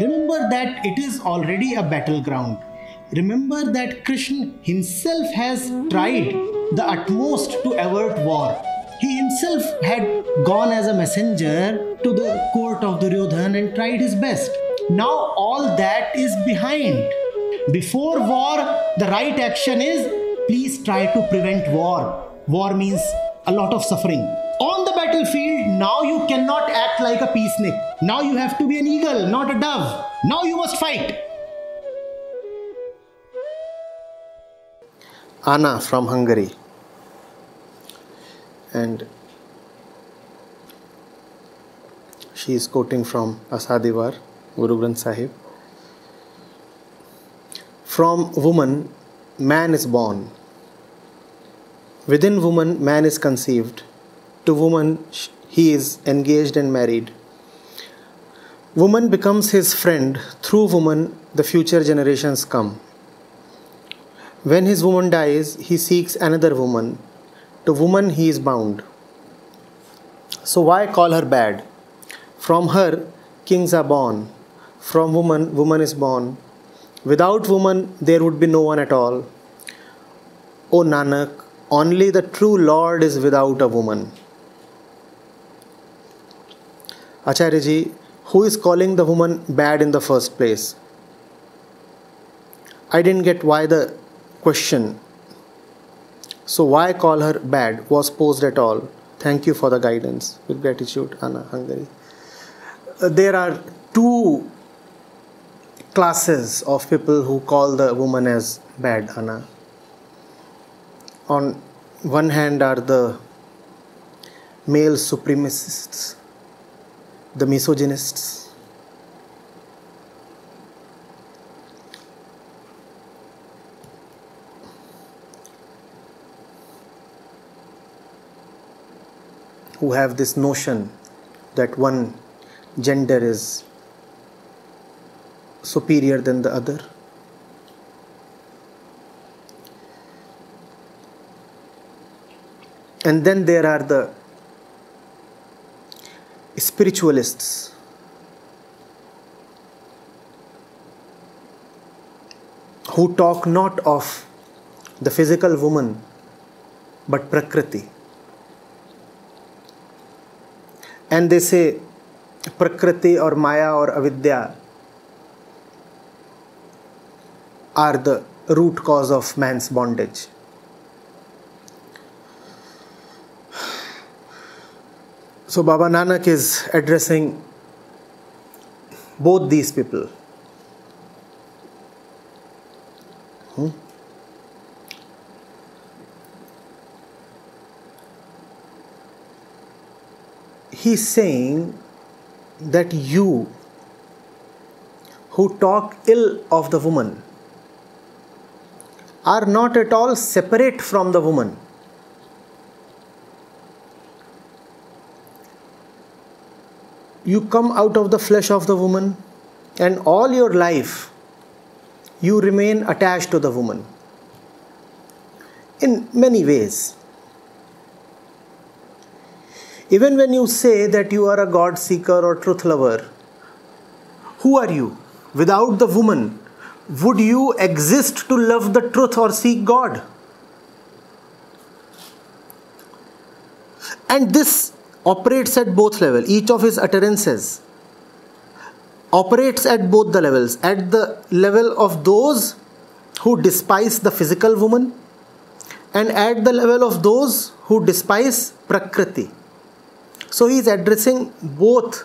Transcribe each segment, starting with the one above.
Remember that it is already a battleground. Remember that Krishna himself has tried the utmost to avert war. He himself had gone as a messenger to the court of Duryodhan and tried his best. Now all that is behind. Before war, the right action is please try to prevent war. War means a lot of suffering. On the battlefield, now you cannot act like a peacenik. Now you have to be an eagle, not a dove. Now you must fight. Anna from Hungary. And she is quoting from Asa di Vaar, Guru Granth Sahib. From woman, man is born. Within woman, man is conceived. To woman, he is engaged and married. Woman becomes his friend. Through woman, the future generations come. When his woman dies, he seeks another woman. To woman, he is bound. So, why call her bad? From her, kings are born. From woman, woman is born. Without woman, there would be no one at all. O Nanak, only the true Lord is without a woman. Acharya who is calling the woman bad in the first place? I didn't get why the question. So, why call her bad was posed at all. Thank you for the guidance. With gratitude, Anna Hungary. Uh, there are two classes of people who call the woman as bad, Anna. On one hand are the male supremacists, the misogynists, who have this notion that one gender is superior than the other. And then there are the spiritualists who talk not of the physical woman but Prakriti. and they say Prakriti or Maya or Avidya are the root cause of man's bondage. So Baba Nanak is addressing both these people. Hmm? he's saying that you who talk ill of the woman are not at all separate from the woman. You come out of the flesh of the woman, and all your life you remain attached to the woman in many ways. Even when you say that you are a God seeker or truth lover, who are you? Without the woman, would you exist to love the truth or seek God? And this operates at both levels, each of his utterances operates at both the levels at the level of those who despise the physical woman and at the level of those who despise prakriti. So he is addressing both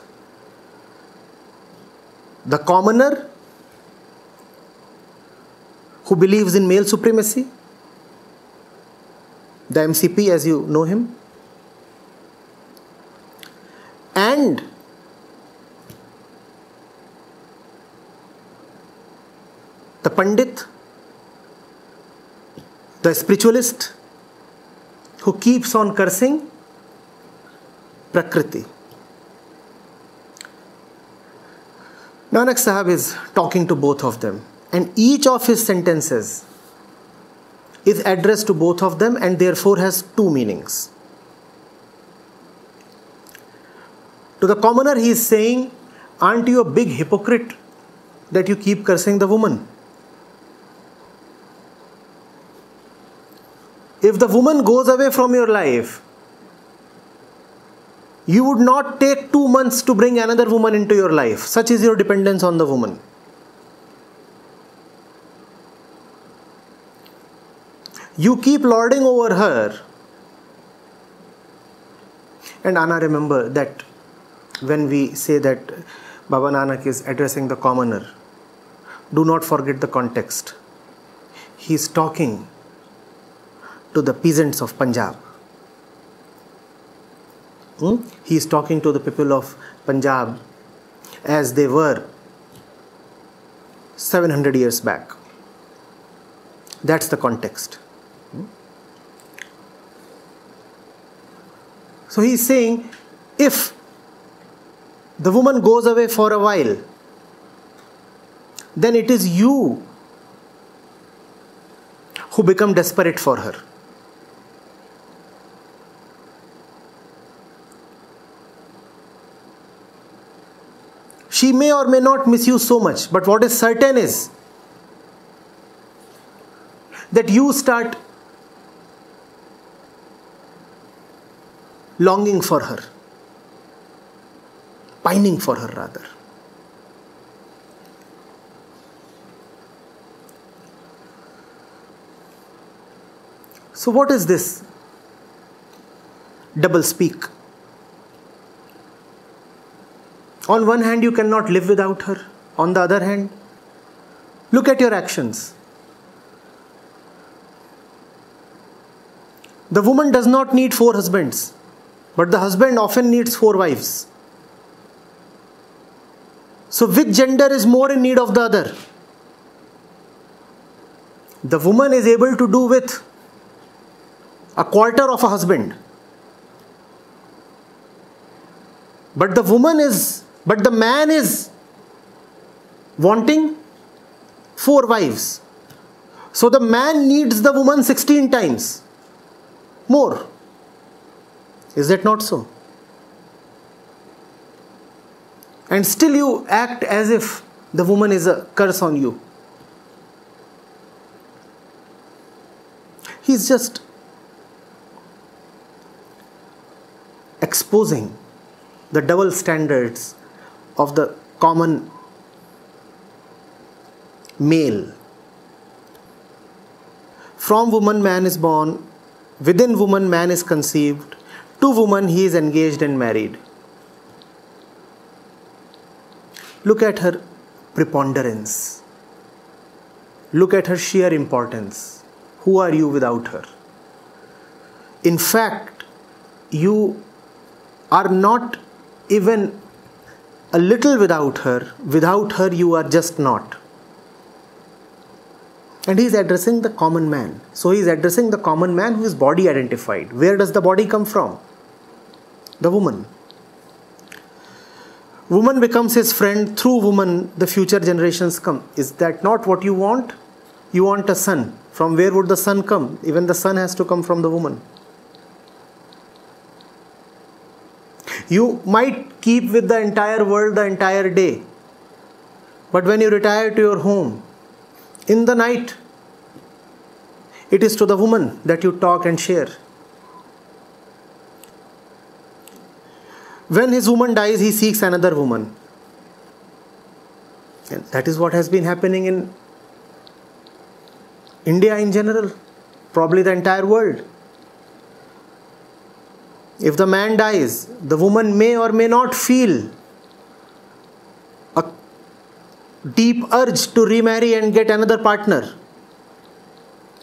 the commoner who believes in male supremacy, the MCP as you know him, and the Pandit, the spiritualist who keeps on cursing Prakriti. Nanak Sahib is talking to both of them, and each of his sentences is addressed to both of them and therefore has two meanings. To the commoner, he is saying, Aren't you a big hypocrite that you keep cursing the woman? If the woman goes away from your life, you would not take two months to bring another woman into your life. Such is your dependence on the woman. You keep lording over her. And Anna, remember that when we say that Baba Nanak is addressing the commoner, do not forget the context. He is talking to the peasants of Punjab. Hmm? He is talking to the people of Punjab as they were 700 years back. That's the context. Hmm? So he is saying if the woman goes away for a while, then it is you who become desperate for her. She may or may not miss you so much, but what is certain is that you start longing for her, pining for her rather. So, what is this double speak? On one hand, you cannot live without her. On the other hand, look at your actions. The woman does not need four husbands, but the husband often needs four wives. So, which gender is more in need of the other? The woman is able to do with a quarter of a husband. But the woman is, but the man is wanting four wives. So the man needs the woman 16 times more. Is that not so? And still you act as if the woman is a curse on you. He's just exposing the double standards of the common male. From woman, man is born, within woman, man is conceived, to woman, he is engaged and married. Look at her preponderance. Look at her sheer importance. Who are you without her? In fact, you are not even a little without her. Without her, you are just not. And he is addressing the common man. So he is addressing the common man who is body identified. Where does the body come from? The woman. Woman becomes his friend. Through woman, the future generations come. Is that not what you want? You want a son. From where would the son come? Even the son has to come from the woman. You might keep with the entire world the entire day. But when you retire to your home, in the night, it is to the woman that you talk and share. When his woman dies, he seeks another woman. And that is what has been happening in India in general, probably the entire world. If the man dies, the woman may or may not feel a deep urge to remarry and get another partner.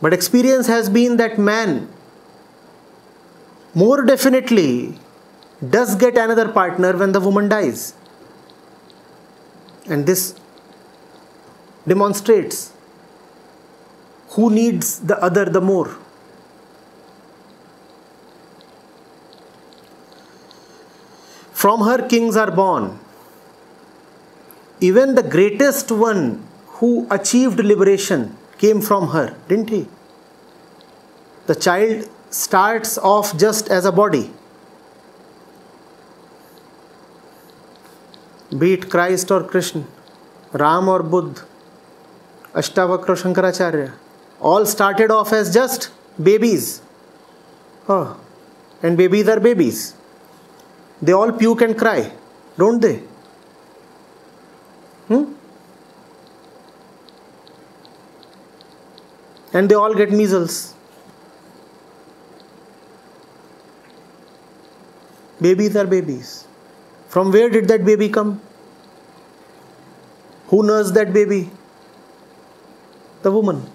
But experience has been that man more definitely does get another partner when the woman dies. And this demonstrates who needs the other the more. From her kings are born. Even the greatest one who achieved liberation came from her, didn't he? The child starts off just as a body. Be it Christ और कृष्ण, राम और बुद्ध, अष्टावक्र और Shankaracharya all started off as just babies and babies are babies they all pee and cry don't they and they all get measles babies are babies From where did that baby come? Who nursed that baby? The woman.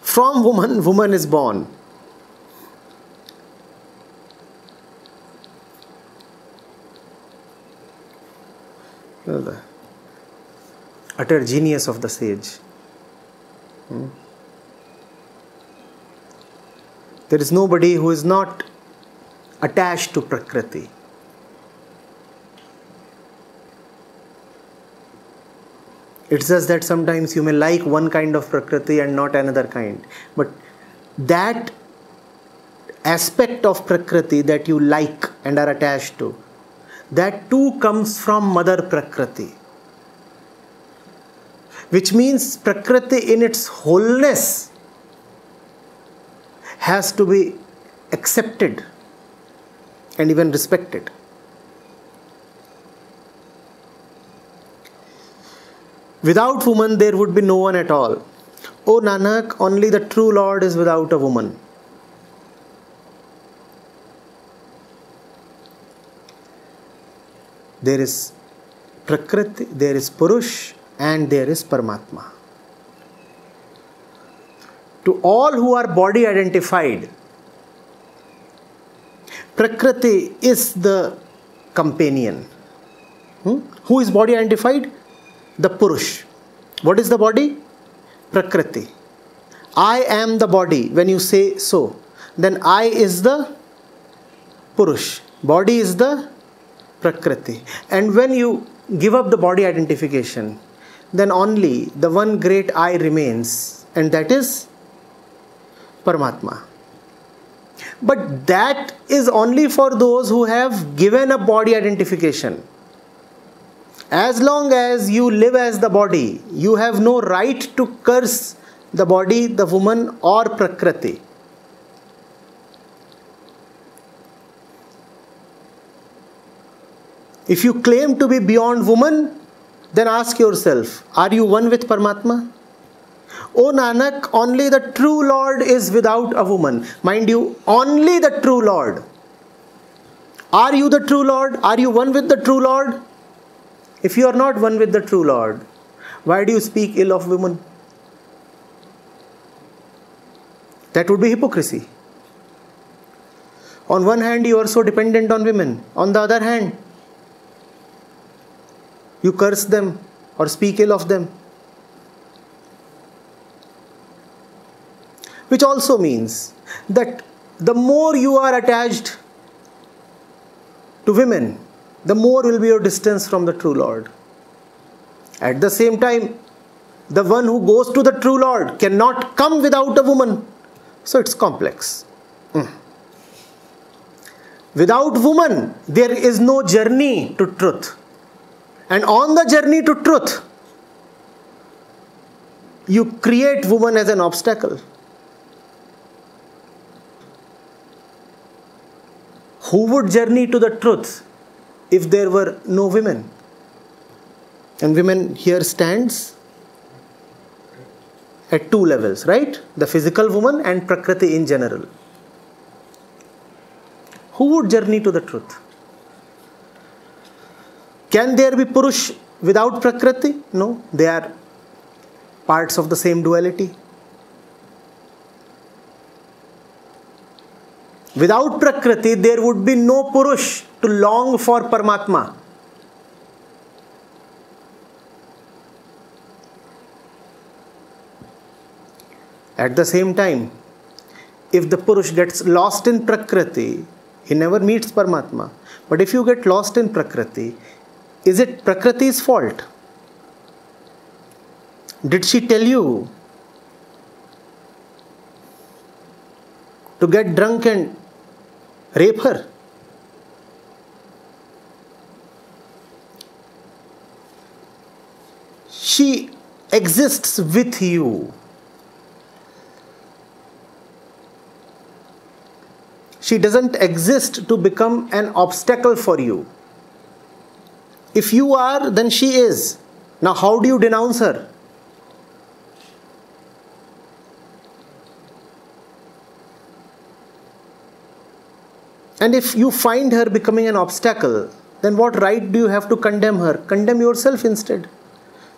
From woman, woman is born. Utter genius of the sage. Hmm? There is nobody who is not attached to Prakriti. It's just that sometimes you may like one kind of Prakriti and not another kind. But that aspect of Prakriti that you like and are attached to, that too comes from Mother Prakriti. Which means Prakriti in its wholeness has to be accepted and even respected. Without woman, there would be no one at all. O Nanak, only the true Lord is without a woman. There is Prakriti, there is Purush, and there is Paramatma. To all who are body identified, Prakriti is the companion. Hmm? Who is body identified? The Purush. What is the body? Prakriti. I am the body. When you say so, then I is the Purush. Body is the Prakriti. And when you give up the body identification, then only the one great I remains, and that is Paramatma. But that is only for those who have given a body identification. As long as you live as the body, you have no right to curse the body, the woman, or Prakriti. If you claim to be beyond woman, then ask yourself are you one with Paramatma? O Nanak, only the true Lord is without a woman. Mind you, only the true Lord. Are you the true Lord? Are you one with the true Lord? If you are not one with the true Lord, why do you speak ill of women? That would be hypocrisy. On one hand, you are so dependent on women. On the other hand, you curse them or speak ill of them. Which also means that the more you are attached to women, the more will be your distance from the true Lord. At the same time, the one who goes to the true Lord cannot come without a woman. So it's complex. Mm. Without woman, there is no journey to truth. And on the journey to truth, you create woman as an obstacle. Who would journey to the truth if there were no women? And women here stands at two levels, right? The physical woman and Prakriti in general. Who would journey to the truth? Can there be Purush without Prakriti? No, they are parts of the same duality. Without Prakriti, there would be no Purush to long for Paramatma. At the same time, if the Purush gets lost in Prakriti, he never meets Paramatma. But if you get lost in Prakriti, is it Prakriti's fault? Did she tell you to get drunk and refer. She exists with you. She doesn't exist to become an obstacle for you. If you are then she is. Now how do you denounce her? And if you find her becoming an obstacle, then what right do you have to condemn her? Condemn yourself instead.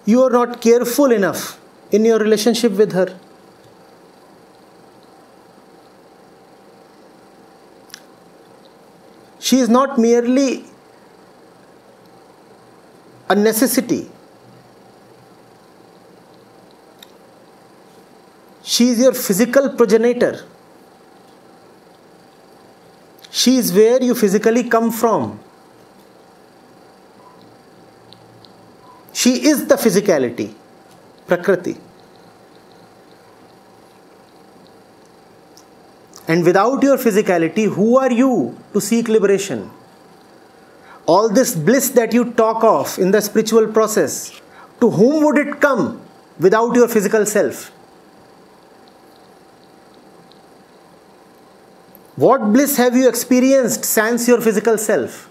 You are not careful enough in your relationship with her. She is not merely a necessity. She is your physical progenitor. She is where you physically come from. She is the physicality, Prakriti. And without your physicality, who are you to seek liberation? All this bliss that you talk of in the spiritual process, to whom would it come without your physical self? What bliss have you experienced sans your physical self?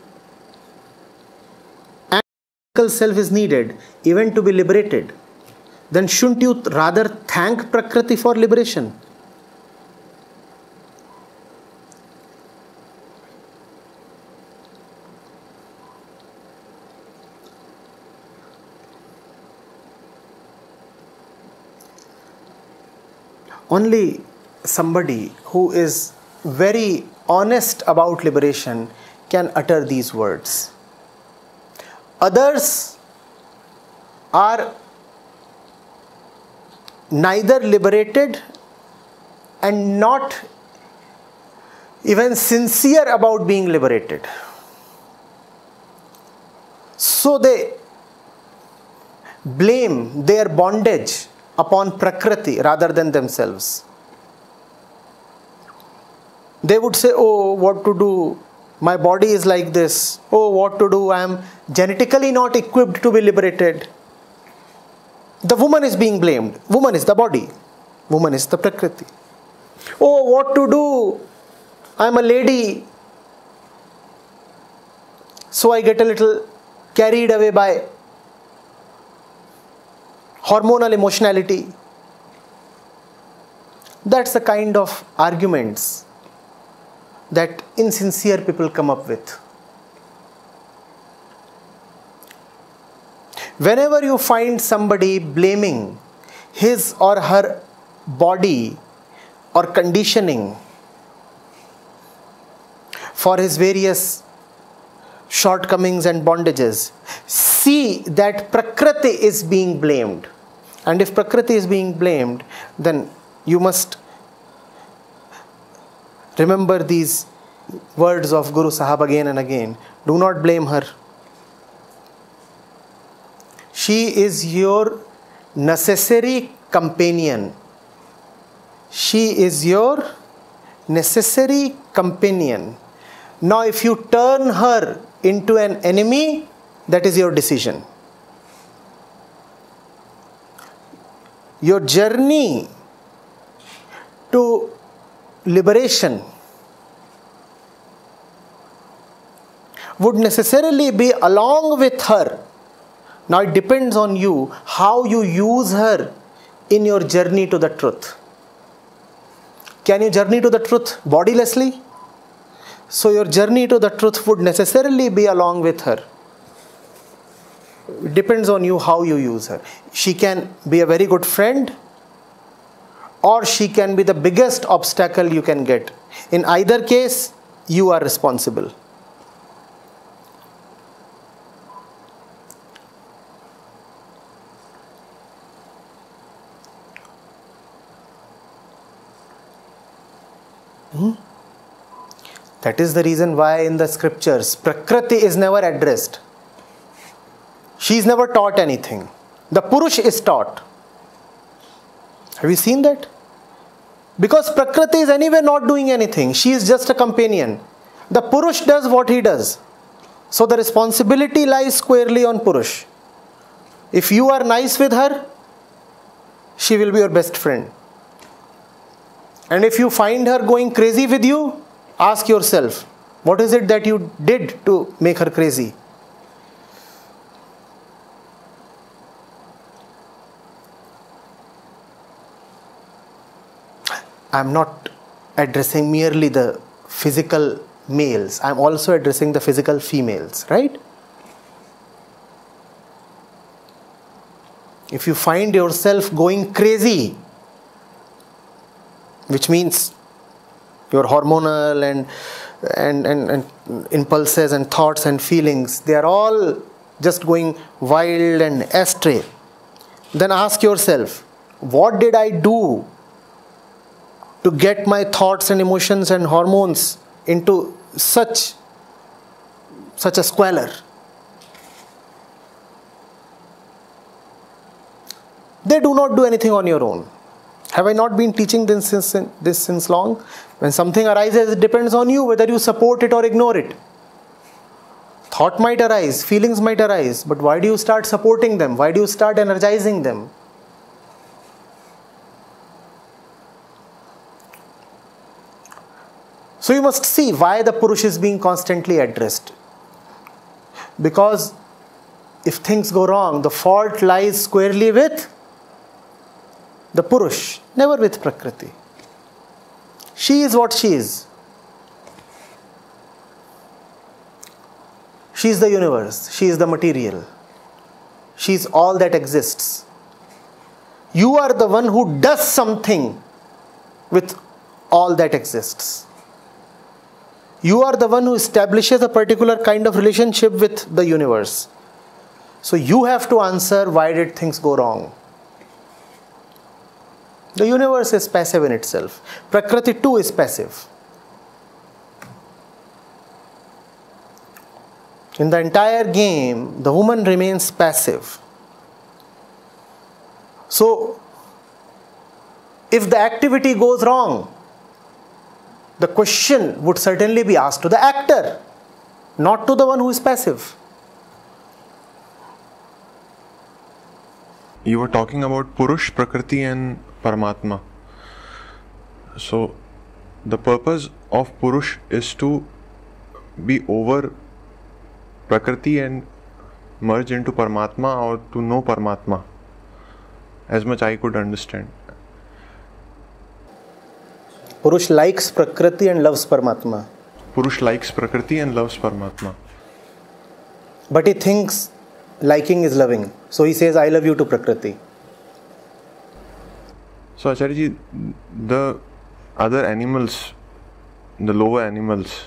And physical self is needed even to be liberated. Then shouldn't you rather thank Prakriti for liberation? Only somebody who is very honest about liberation can utter these words. Others are neither liberated and not even sincere about being liberated. So they blame their bondage upon Prakriti rather than themselves they would say, Oh, what to do? My body is like this. Oh, what to do? I am genetically not equipped to be liberated. The woman is being blamed. Woman is the body. Woman is the Prakriti. Oh, what to do? I am a lady. So I get a little carried away by hormonal emotionality. That's the kind of arguments that insincere people come up with. Whenever you find somebody blaming his or her body or conditioning for his various shortcomings and bondages, see that Prakriti is being blamed. And if Prakriti is being blamed, then you must Remember these words of Guru Sahab again and again. Do not blame her. She is your necessary companion. She is your necessary companion. Now, if you turn her into an enemy, that is your decision. Your journey liberation would necessarily be along with her. Now it depends on you how you use her in your journey to the truth. Can you journey to the truth bodilessly? So your journey to the truth would necessarily be along with her. It depends on you how you use her. She can be a very good friend or she can be the biggest obstacle you can get. In either case, you are responsible. Hmm? That is the reason why in the scriptures Prakriti is never addressed. She is never taught anything. The Purush is taught. Have you seen that? Because Prakriti is anyway not doing anything. She is just a companion. The Purush does what he does. So the responsibility lies squarely on Purush. If you are nice with her, she will be your best friend. And if you find her going crazy with you, ask yourself, what is it that you did to make her crazy? I'm not addressing merely the physical males, I'm also addressing the physical females, right? If you find yourself going crazy, which means your hormonal and, and, and, and impulses and thoughts and feelings, they are all just going wild and astray, then ask yourself, what did I do to get my thoughts and emotions and hormones into such such a squalor. They do not do anything on your own. Have i not been teaching this since, this since long? When something arises it depends on you whether you support it or ignore it. Thought might arise feelings might arise but why do you start supporting them? Why do you start energizing them So you must see why the Purush is being constantly addressed. Because if things go wrong, the fault lies squarely with the Purush, never with Prakriti. She is what she is. She is the universe, she is the material, she is all that exists. You are the one who does something with all that exists you are the one who establishes a particular kind of relationship with the universe. So you have to answer why did things go wrong? The universe is passive in itself. Prakriti too is passive. In the entire game, the woman remains passive. So, if the activity goes wrong, the question would certainly be asked to the actor, not to the one who is passive. You were talking about Purush, Prakriti, and Paramatma. So, the purpose of Purush is to be over Prakriti and merge into Paramatma or to know Paramatma, as much I could understand. Purush likes Prakriti and loves Paramatma. Purush likes Prakriti and loves Paramatma. But he thinks liking is loving. So he says, I love you to Prakriti. So, Acharya the other animals, the lower animals,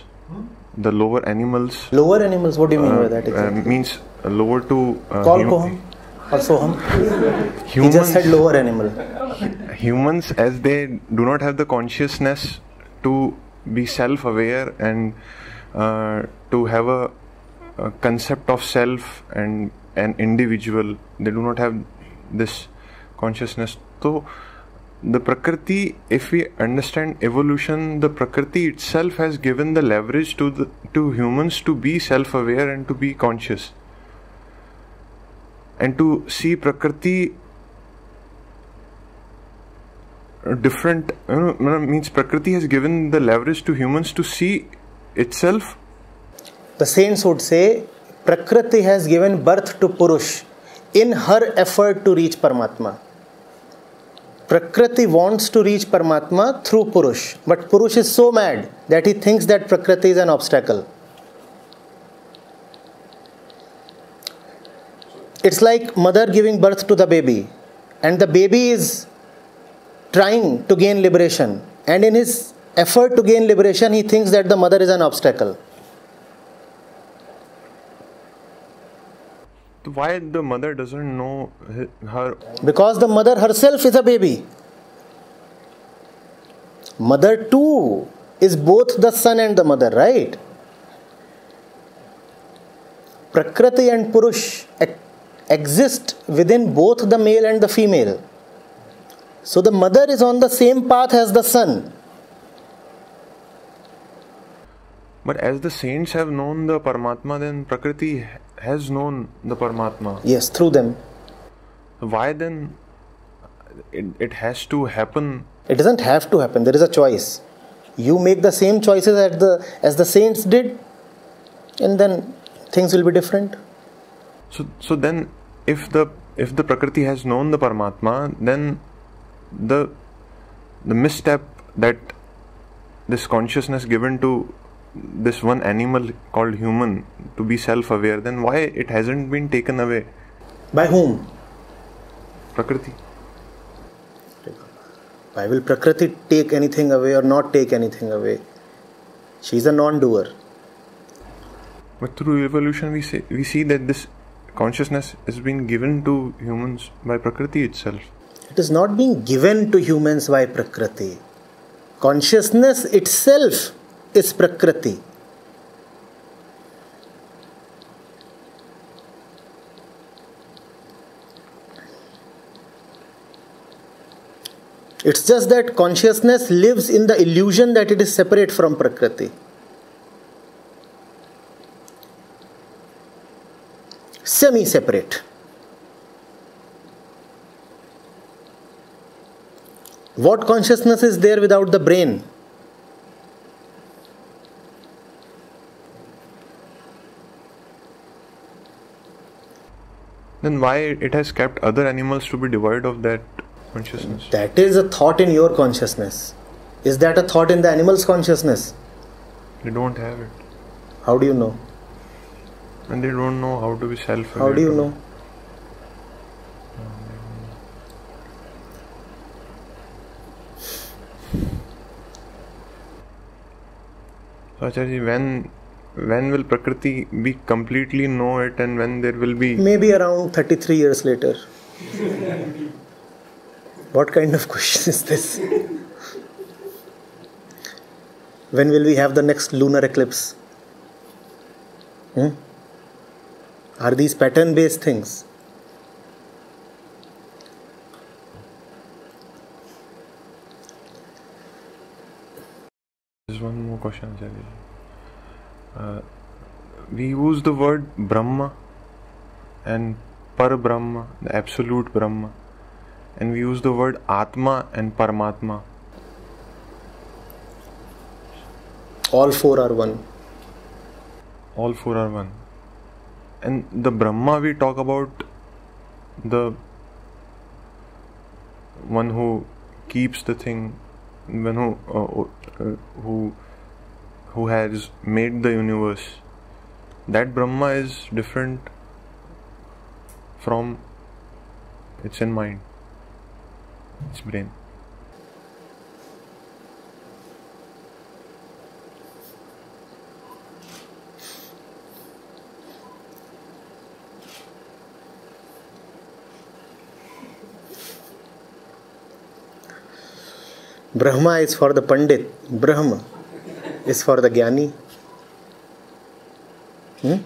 the lower animals. Lower animals, what do you mean uh, by that? Exactly? Uh, means lower to. Uh, Call hum, or Soham. Humans, he just said lower animal humans as they do not have the consciousness to be self-aware and uh, to have a, a, concept of self and an individual they do not have this consciousness so the prakriti if we understand evolution the prakriti itself has given the leverage to the to humans to be self-aware and to be conscious and to see prakriti uh, different you know, means prakriti has given the leverage to humans to see itself. The saints would say prakriti has given birth to purush in her effort to reach paramatma. Prakriti wants to reach paramatma through purush but purush is so mad that he thinks that prakriti is an obstacle it's like mother giving birth to the baby and the baby is trying to gain liberation. And in his effort to gain liberation, he thinks that the mother is an obstacle. Why the mother doesn't know her? Because the mother herself is a baby. Mother too is both the son and the mother, right? Prakriti and Purush exist within both the male and the female. So the mother is on the same path as the son. But as the saints have known the Paramatma, then Prakriti has known the Paramatma. Yes, through them. why then it, it has to happen It doesn't have to happen. There is a choice. You make the same choices as the as the saints did, and then things will be different. so so then if the if the prakriti has known the paramatma then the the misstep that this consciousness given to this one animal called human to be self aware then why it hasn't been taken away By whom? prakriti Why will Prakriti take anything away or not take anything away? She is a non-doer. but through evolution we say we see that this consciousness is being given to humans by prakriti itself It is not being given to humans by Prakriti. Consciousness itself is Prakriti. It's just that consciousness lives in the illusion that it is separate from Prakriti. Semi separate. What consciousness is there without the brain? then why it has kept other animals to be devoid of that consciousness That is a thought in your consciousness. Is that a thought in the animal's consciousness? they don't have it How do you know? And they don't know how to be self How do you know? so Acharya, when when will prakriti be completely know it and when there will be Maybe around 33 years later. what kind of question is this? when will we have the next lunar eclipse? Hmm? Are these pattern based things? There's one more question. Uh, we use the word Brahma and Par Brahma, the absolute Brahma, and we use the word Atma and Paramatma. All four are one. All four are one. And the Brahma we talk about the one who keeps the thing, one who uh, uh, who who has made the universe. That Brahma is different from its in mind, its brain. Brahma is for the pandit Brahm is for the gyani? Hmm?